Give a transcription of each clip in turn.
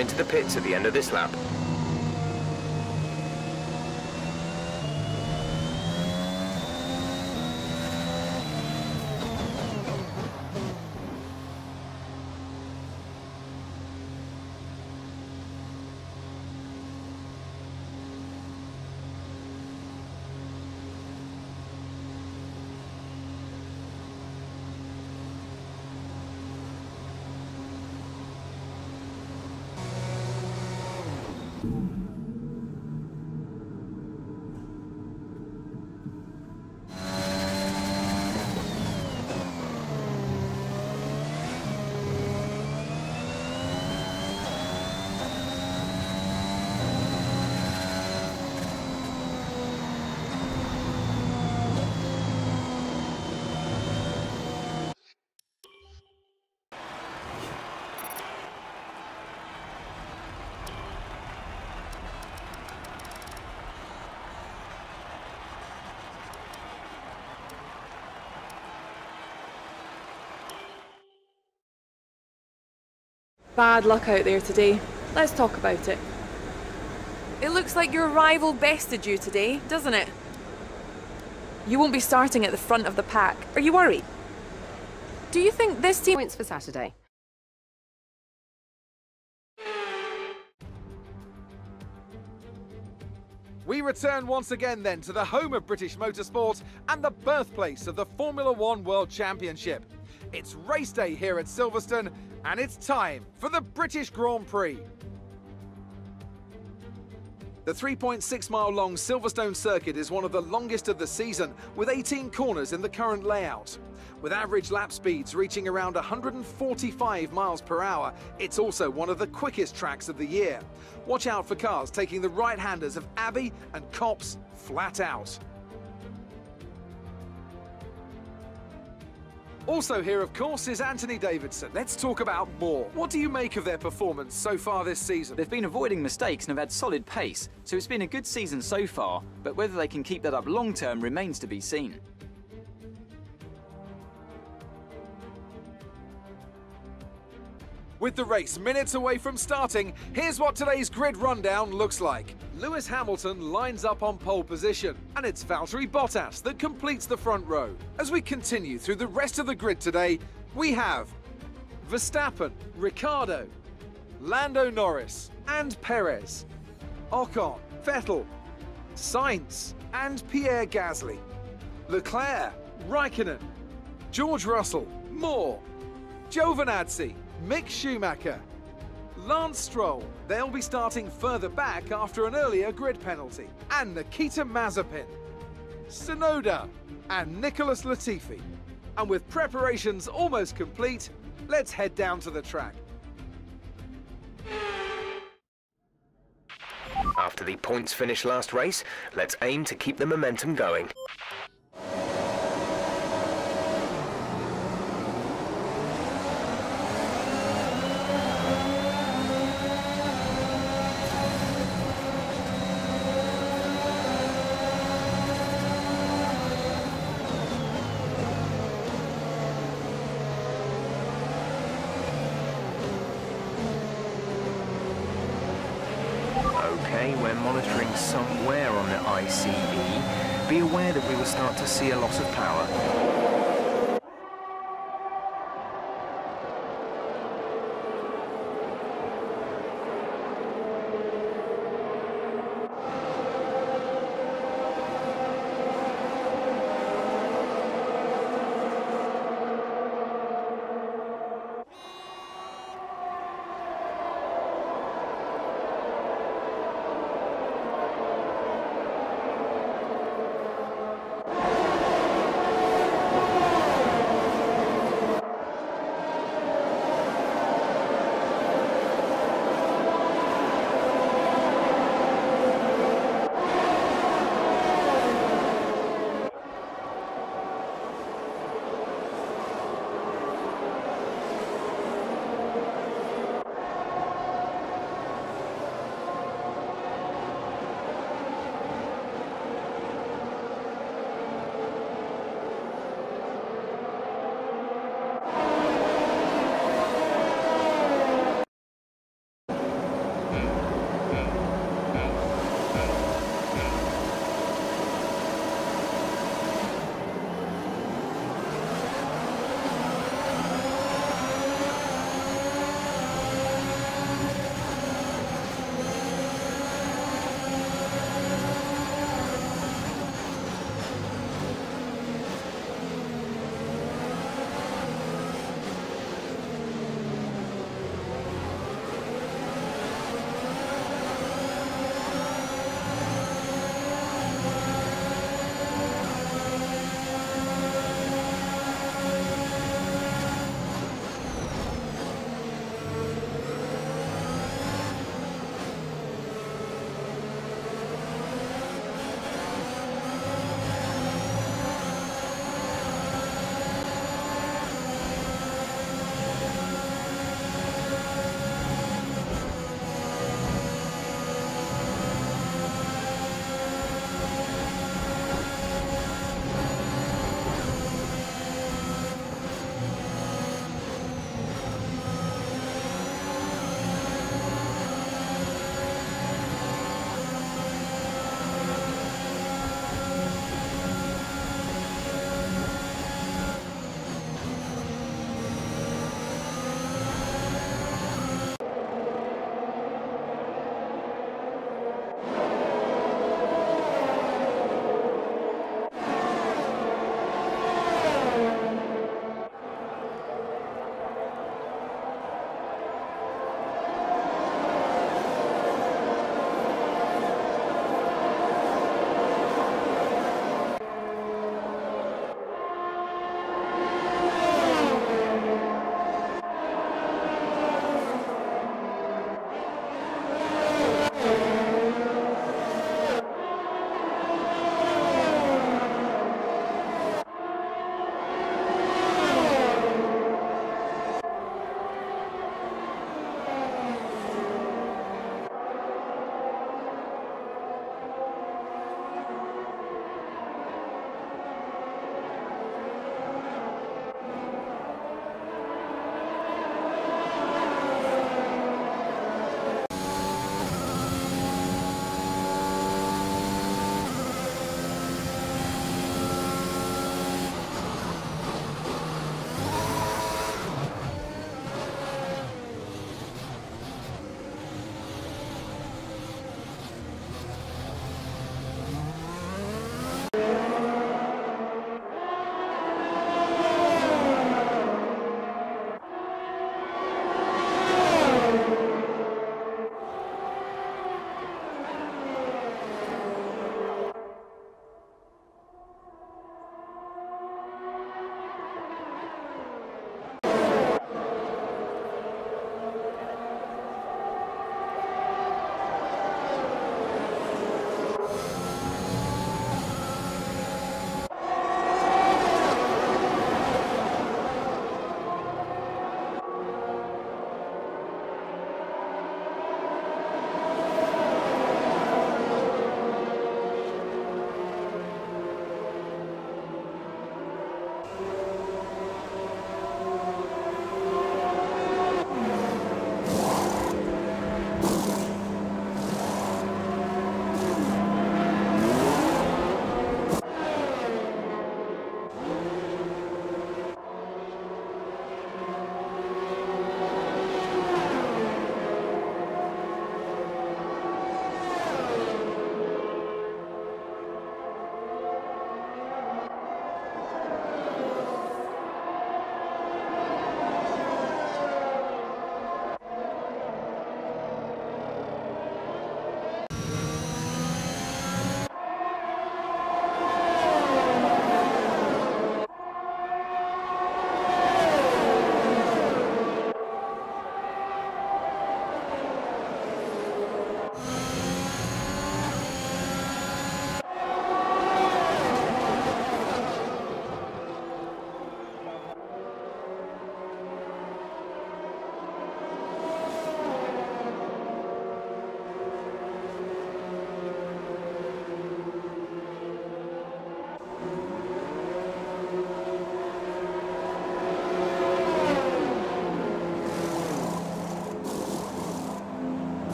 into the pits at the end of this lap. Bad luck out there today. Let's talk about it. It looks like your rival bested you today, doesn't it? You won't be starting at the front of the pack. Are you worried? Do you think this team... Points for Saturday. We return once again then to the home of British motorsport and the birthplace of the Formula One World Championship. It's race day here at Silverstone and it's time for the British Grand Prix. The 3.6 mile long Silverstone circuit is one of the longest of the season, with 18 corners in the current layout. With average lap speeds reaching around 145 miles per hour, it's also one of the quickest tracks of the year. Watch out for cars taking the right-handers of Abbey and Copse flat out. Also here, of course, is Anthony Davidson. Let's talk about more. What do you make of their performance so far this season? They've been avoiding mistakes and have had solid pace, so it's been a good season so far, but whether they can keep that up long term remains to be seen. With the race minutes away from starting, here's what today's grid rundown looks like. Lewis Hamilton lines up on pole position, and it's Valtteri Bottas that completes the front row. As we continue through the rest of the grid today, we have Verstappen, Ricciardo, Lando Norris, and Perez, Ocon, Vettel, Sainz, and Pierre Gasly, Leclerc, Raikkonen, George Russell, Moore, Giovinazzi, Mick Schumacher, Lance Stroll. They'll be starting further back after an earlier grid penalty. And Nikita Mazepin, Tsunoda, and Nicholas Latifi. And with preparations almost complete, let's head down to the track. After the points finish last race, let's aim to keep the momentum going. See a loss of power.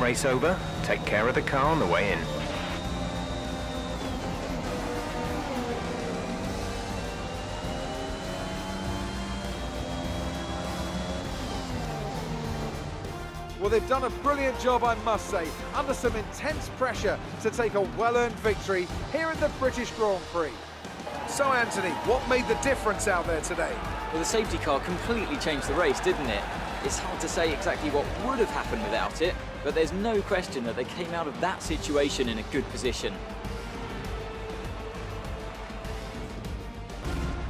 Race over. Take care of the car on the way in. Well, they've done a brilliant job, I must say, under some intense pressure to take a well-earned victory here in the British Grand Prix. So, Anthony, what made the difference out there today? Well, the safety car completely changed the race, didn't it? It's hard to say exactly what would have happened without it, but there's no question that they came out of that situation in a good position.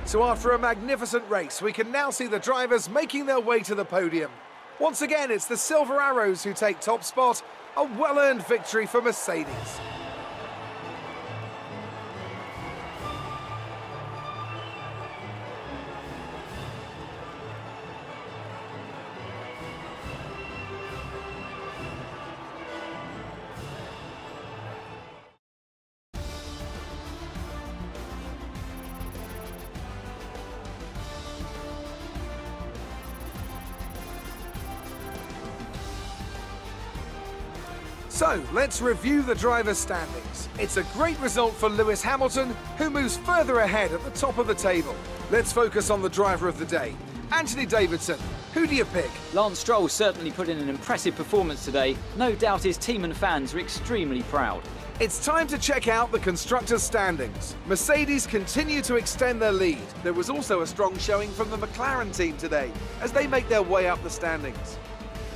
So after a magnificent race, we can now see the drivers making their way to the podium. Once again, it's the Silver Arrows who take top spot, a well-earned victory for Mercedes. So, let's review the driver's standings. It's a great result for Lewis Hamilton, who moves further ahead at the top of the table. Let's focus on the driver of the day. Anthony Davidson, who do you pick? Lance Stroll certainly put in an impressive performance today. No doubt his team and fans are extremely proud. It's time to check out the constructors' standings. Mercedes continue to extend their lead. There was also a strong showing from the McLaren team today as they make their way up the standings.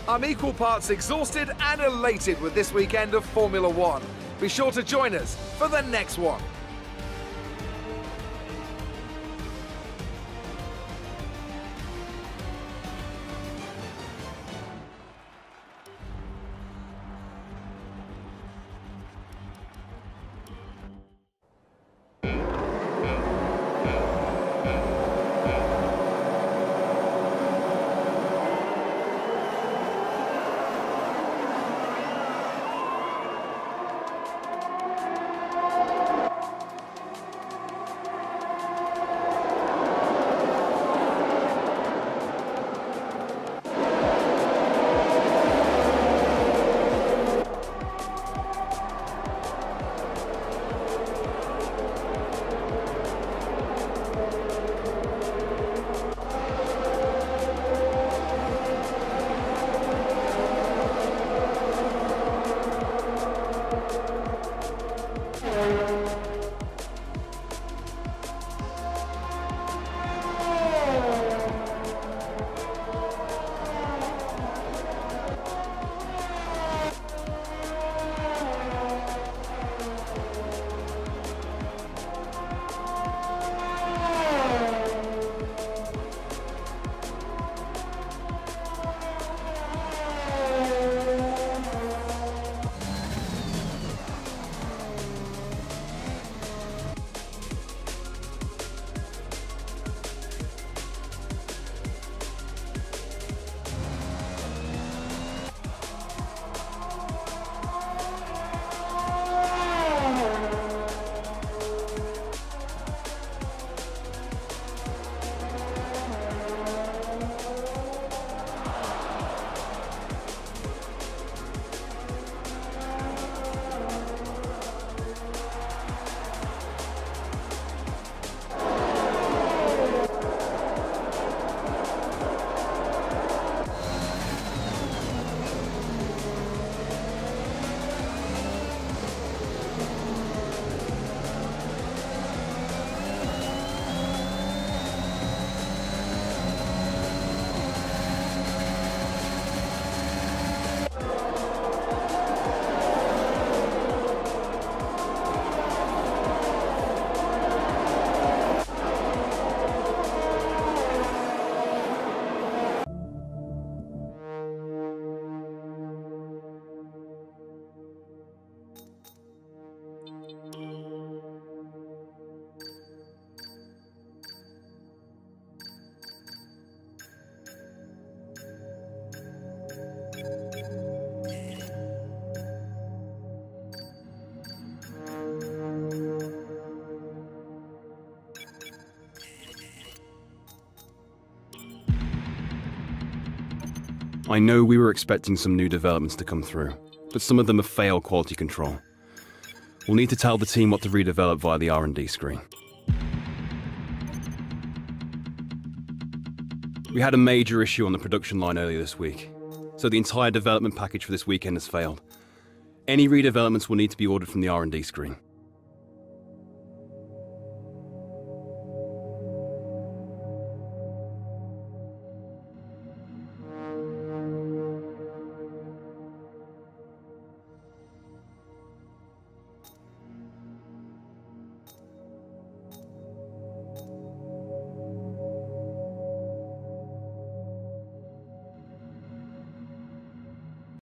I'm equal parts exhausted and elated with this weekend of Formula One. Be sure to join us for the next one. I know we were expecting some new developments to come through, but some of them have failed quality control. We'll need to tell the team what to redevelop via the R&D screen. We had a major issue on the production line earlier this week, so the entire development package for this weekend has failed. Any redevelopments will need to be ordered from the R&D screen.